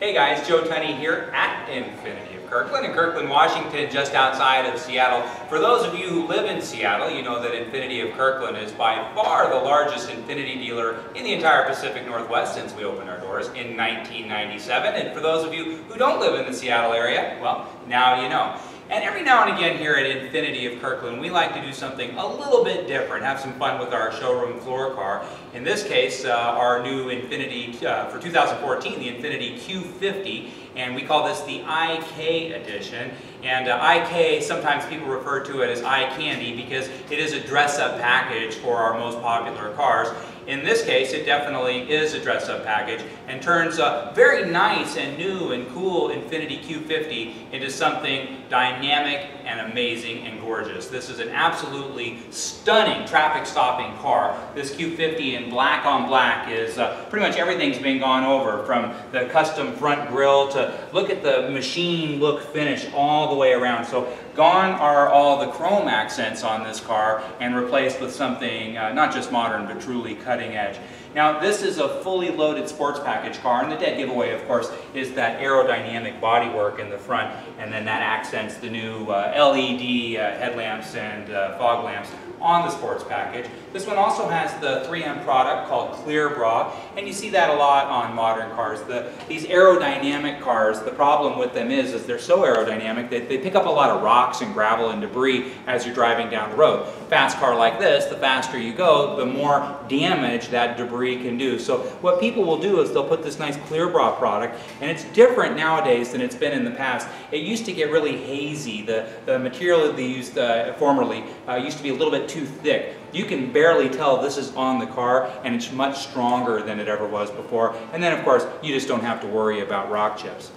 Hey guys, Joe Tunney here at Infiniti of Kirkland in Kirkland, Washington, just outside of Seattle. For those of you who live in Seattle, you know that Infiniti of Kirkland is by far the largest Infiniti dealer in the entire Pacific Northwest since we opened our doors in 1997. And for those of you who don't live in the Seattle area, well, now you know. And every now and again here at Infiniti of Kirkland, we like to do something a little bit different, have some fun with our showroom floor car. In this case, uh, our new Infiniti, uh, for 2014, the Infiniti Q50, and we call this the iK edition. And uh, iK, sometimes people refer to it as eye candy because it is a dress-up package for our most popular cars. In this case, it definitely is a dress-up package and turns a very nice and new and cool Infiniti Q50 into something dynamic and amazing and gorgeous. This is an absolutely stunning traffic-stopping car. This Q50 in black on black is uh, pretty much everything's been gone over from the custom front grille to look at the machine look finish all the way around. So gone are all the chrome accents on this car and replaced with something uh, not just modern but truly cutting edge. Now this is a fully loaded sports package car and the dead giveaway of course is that aerodynamic bodywork in the front and then that accents the new uh, LED uh, headlamps and uh, fog lamps on the sports package. This one also has the 3M product called Clear Bra, and you see that a lot on modern cars. The, these aerodynamic cars, the problem with them is, is they're so aerodynamic that they pick up a lot of rocks and gravel and debris as you're driving down the road. Fast car like this, the faster you go, the more damage that debris can do. So what people will do is they'll put this nice Clear Bra product, and it's different nowadays than it's been in the past. It used to get really hazy. The, the material that they used uh, formerly uh, used to be a little bit too thick. You can barely tell this is on the car and it's much stronger than it ever was before. And then of course, you just don't have to worry about rock chips.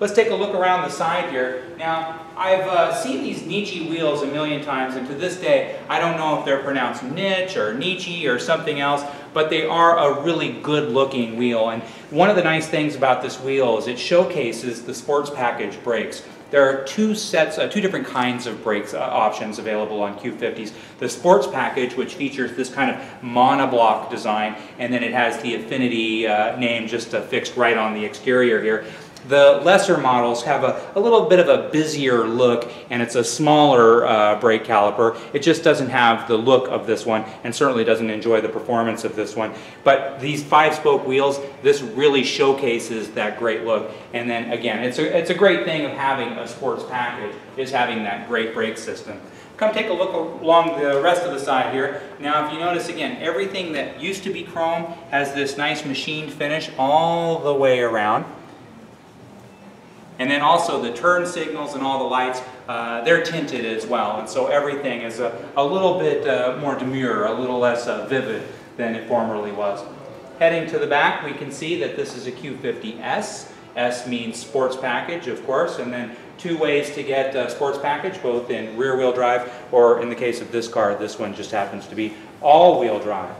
Let's take a look around the side here. Now, I've uh, seen these Nietzsche wheels a million times, and to this day, I don't know if they're pronounced Niche or Nietzsche or something else, but they are a really good looking wheel. And one of the nice things about this wheel is it showcases the sports package brakes. There are two sets, uh, two different kinds of brakes uh, options available on Q50s. The sports package, which features this kind of monoblock design, and then it has the Infiniti uh, name just uh, fixed right on the exterior here. The lesser models have a, a, little bit of a busier look and it's a smaller uh, brake caliper. It just doesn't have the look of this one and certainly doesn't enjoy the performance of this one. But these five spoke wheels, this really showcases that great look. And then again, it's a, it's a great thing of having a sports package is having that great brake system. Come take a look along the rest of the side here. Now if you notice again, everything that used to be chrome has this nice machined finish all the way around. And then also the turn signals and all the lights, uh, they're tinted as well. And so everything is a, a little bit uh, more demure, a little less uh, vivid than it formerly was. Heading to the back, we can see that this is a Q50S. S means sports package, of course, and then two ways to get a sports package, both in rear-wheel drive or in the case of this car, this one just happens to be all-wheel drive.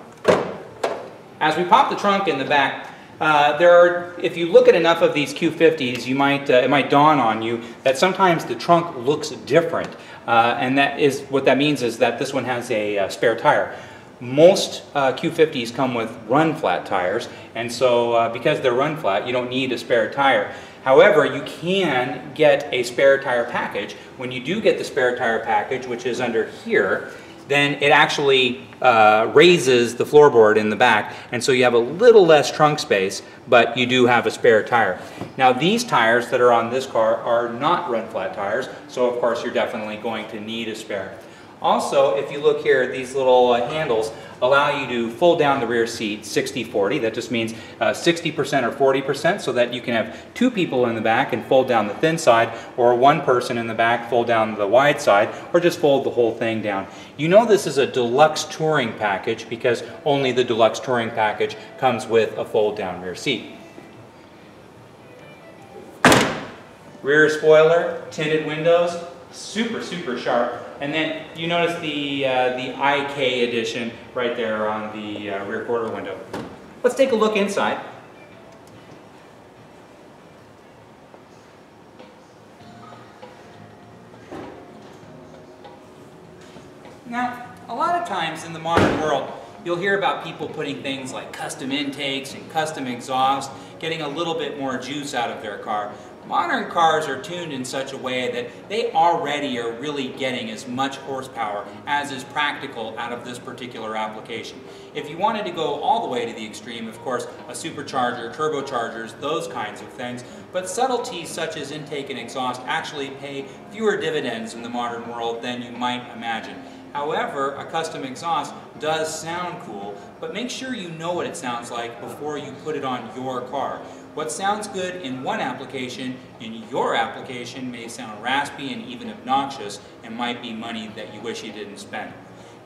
As we pop the trunk in the back, uh, there are, if you look at enough of these Q50s, you might, uh, it might dawn on you that sometimes the trunk looks different. Uh, and that is, what that means is that this one has a uh, spare tire. Most uh, Q50s come with run flat tires, and so because they're run flat, you don't need a spare tire. However, you can get a spare tire package. When you do get the spare tire package, which is under here, then it actually uh, raises the floorboard in the back, and so you have a little less trunk space, but you do have a spare tire. Now these tires that are on this car are not run flat tires, so of course you're definitely going to need a spare. Also, if you look here, these little uh, handles allow you to fold down the rear seat 60-40. That just means 60% uh, or 40% so that you can have two people in the back and fold down the thin side or one person in the back fold down the wide side or just fold the whole thing down. You know this is a deluxe touring package because only the deluxe touring package comes with a fold down rear seat. Rear spoiler, tinted windows, super, super sharp. And then you notice the, uh, the IK edition right there on the uh, rear quarter window. Let's take a look inside. Now, a lot of times in the modern world, you'll hear about people putting things like custom intakes and custom exhaust getting a little bit more juice out of their car. Modern cars are tuned in such a way that they already are really getting as much horsepower as is practical out of this particular application. If you wanted to go all the way to the extreme, of course, a supercharger, turbochargers, those kinds of things, but subtleties such as intake and exhaust actually pay fewer dividends in the modern world than you might imagine. However, a custom exhaust does sound cool, but make sure you know what it sounds like before you put it on your car. What sounds good in one application, in your application may sound raspy and even obnoxious and might be money that you wish you didn't spend.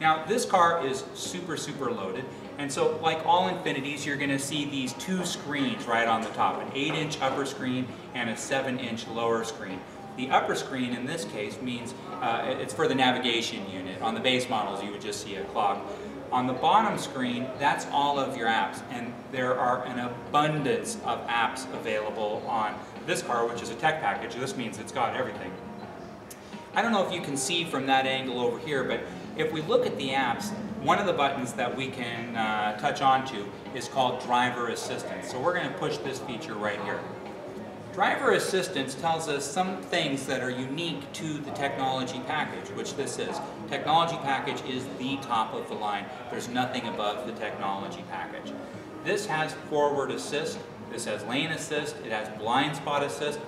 Now this car is super, super loaded. And so like all Infinitis, you're gonna see these two screens right on the top, an eight inch upper screen and a seven inch lower screen. The upper screen in this case means uh, it's for the navigation unit. On the base models, you would just see a clock. On the bottom screen, that's all of your apps, and there are an abundance of apps available on this car, which is a tech package. This means it's got everything. I don't know if you can see from that angle over here, but if we look at the apps, one of the buttons that we can uh, touch onto is called Driver Assistance. So we're going to push this feature right here. Driver assistance tells us some things that are unique to the technology package, which this is. Technology package is the top of the line. There's nothing above the technology package. This has forward assist, this has lane assist, it has blind spot assist.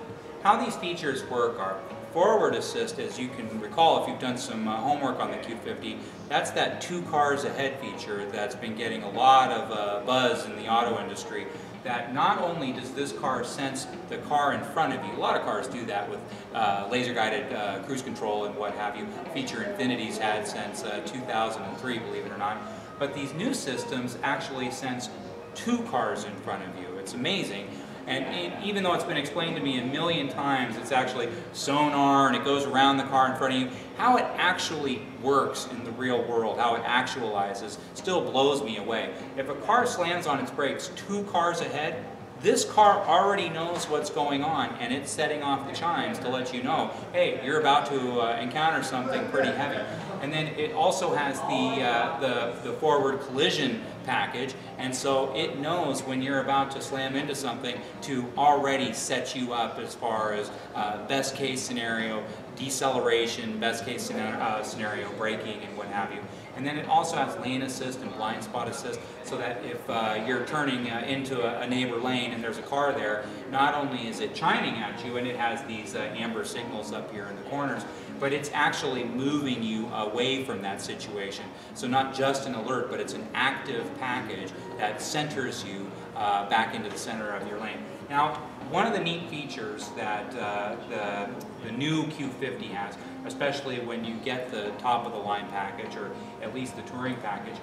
How these features work are forward assist, as you can recall if you've done some uh, homework on the Q50, that's that two cars ahead feature that's been getting a lot of uh, buzz in the auto industry that not only does this car sense the car in front of you, a lot of cars do that with uh, laser-guided uh, cruise control and what have you, feature Infinitis had since uh, 2003, believe it or not, but these new systems actually sense two cars in front of you. It's amazing. And it, even though it's been explained to me a million times, it's actually sonar and it goes around the car in front of you. How it actually works in the real world, how it actualizes, still blows me away. If a car slams on its brakes two cars ahead, this car already knows what's going on and it's setting off the chimes to let you know, hey, you're about to uh, encounter something pretty heavy. And then it also has the, uh, the, the forward collision package and so it knows when you're about to slam into something to already set you up as far as uh, best case scenario, deceleration, best case scenario, uh, scenario braking and what have you. And then it also has lane assist and blind spot assist so that if uh, you're turning uh, into a, a, neighbor lane and there's a car there, not only is it chiming at you and it has these uh, amber signals up here in the corners, but it's actually moving you away from that situation. So not just an alert, but it's an active package that centers you uh, back into the center of your lane. Now, one of the neat features that uh, the, the new Q50 has, especially when you get the top of the line package, or at least the touring package,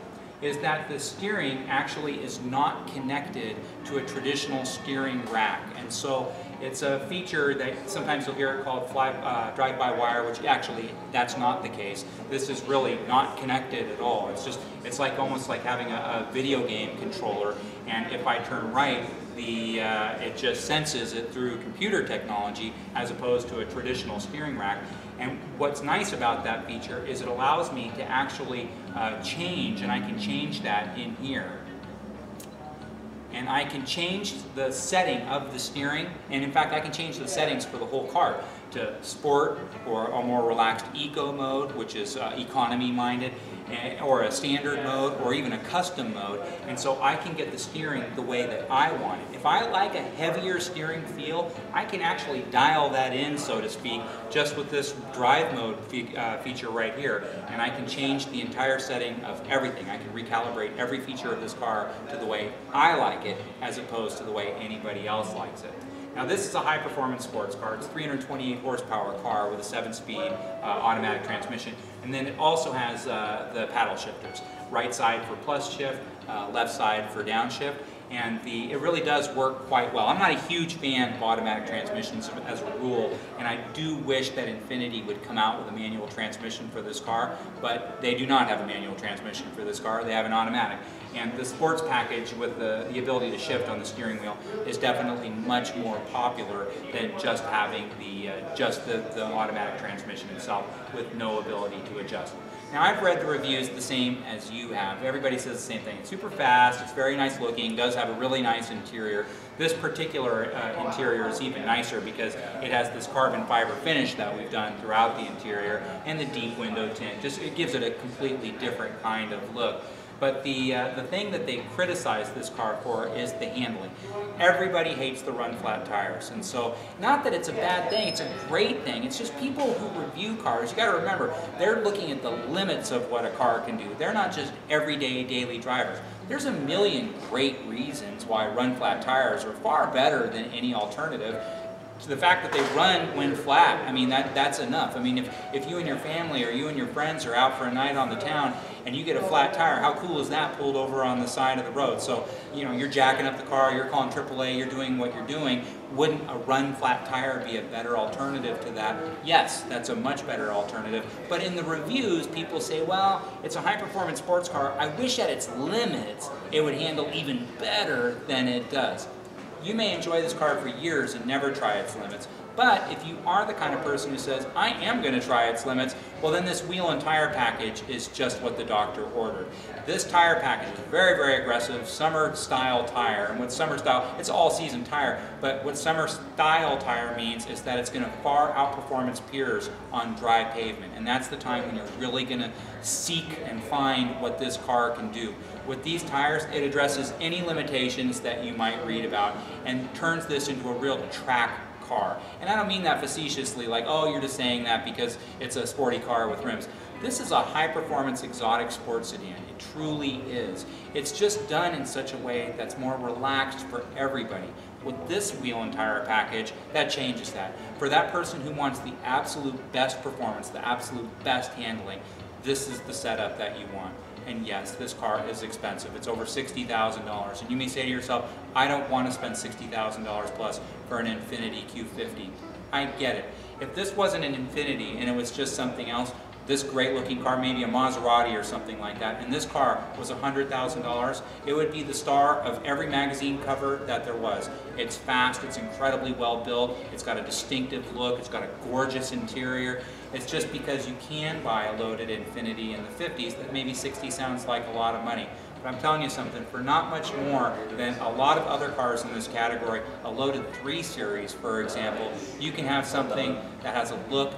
is that the steering actually is not connected to a traditional steering rack. And so it's a feature that sometimes you'll hear it called uh, drive-by-wire, which actually that's not the case. This is really not connected at all. It's just, it's like almost like having a, a video game controller. And if I turn right, the, uh, it just senses it through computer technology as opposed to a traditional steering rack. And what's nice about that feature is it allows me to actually uh, change, and I can change that in here. And I can change the setting of the steering, and in fact I can change the settings for the whole car to sport or a more relaxed eco mode, which is uh, economy minded, or a standard mode, or even a custom mode. And so I can get the steering the way that I want it. If I like a heavier steering feel, I can actually dial that in, so to speak, just with this drive mode fe uh, feature right here. And I can change the entire setting of everything. I can recalibrate every feature of this car to the way I like it, as opposed to the way anybody else likes it. Now this is a high performance sports car. It's a 328 horsepower car with a 7 speed uh, automatic transmission. And then it also has uh, the paddle shifters. Right side for plus shift, uh, left side for downshift. And the, it really does work quite well. I'm not a huge fan of automatic transmissions as a rule, and I do wish that Infiniti would come out with a manual transmission for this car, but they do not have a manual transmission for this car. They have an automatic. And the sports package with the, the ability to shift on the steering wheel is definitely much more popular than just having the uh, just the, the automatic transmission itself with no ability to adjust. Now I've read the reviews the same as you have. Everybody says the same thing. It's super fast, it's very nice looking, does have a really nice interior. This particular uh, interior is even nicer because it has this carbon fiber finish that we've done throughout the interior and the deep window tint. Just it gives it a completely different kind of look. But the, uh, the thing that they criticize this car for is the handling. Everybody hates the run flat tires. And so, not that it's a bad thing, it's a great thing. It's just people who review cars, you gotta remember, they're looking at the limits of what a car can do. They're not just everyday, daily drivers. There's a million great reasons why run flat tires are far better than any alternative so the fact that they run when flat, I mean, that, that's enough. I mean, if, if you and your family or you and your friends are out for a night on the town and you get a flat tire, how cool is that pulled over on the side of the road? So, you know, you're jacking up the car, you're calling AAA, you're doing what you're doing. Wouldn't a run flat tire be a better alternative to that? Yes, that's a much better alternative. But in the reviews, people say, well, it's a high performance sports car. I wish at its limits it would handle even better than it does. You may enjoy this car for years and never try its limits, but if you are the kind of person who says, I am going to try its limits, well then this wheel and tire package is just what the doctor ordered. This tire package is very, very aggressive, summer style tire. And with summer style, it's all season tire, but what summer style tire means is that it's going to far outperform its peers on dry pavement. And that's the time when you're really going to seek and find what this car can do. With these tires, it addresses any limitations that you might read about and turns this into a real track car. And I don't mean that facetiously, like, oh, you're just saying that because it's a sporty car with rims. This is a high-performance exotic sports sedan. It truly is. It's just done in such a way that's more relaxed for everybody. With this wheel and tire package, that changes that. For that person who wants the absolute best performance, the absolute best handling, this is the setup that you want. And yes, this car is expensive. It's over $60,000. And you may say to yourself, I don't want to spend $60,000 plus for an Infiniti Q50. I get it. If this wasn't an Infiniti and it was just something else, this great looking car, maybe a Maserati or something like that, and this car was $100,000, it would be the star of every magazine cover that there was. It's fast, it's incredibly well built, it's got a distinctive look, it's got a gorgeous interior. It's just because you can buy a loaded Infiniti in the 50s that maybe 60 sounds like a lot of money. But I'm telling you something, for not much more than a lot of other cars in this category, a loaded 3 Series, for example, you can have something that has a look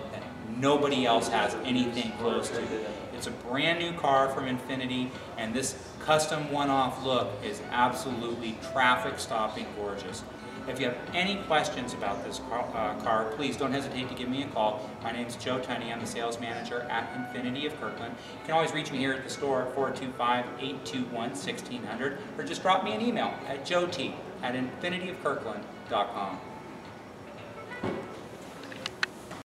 nobody else has anything close to. It. It's a brand new car from Infiniti, and this custom one-off look is absolutely traffic-stopping gorgeous. If you have any questions about this car, uh, car, please don't hesitate to give me a call. My name is Joe Tunney. I'm the sales manager at Infiniti of Kirkland. You can always reach me here at the store at 425-821-1600 or just drop me an email at joet at infinitiofkirkland.com.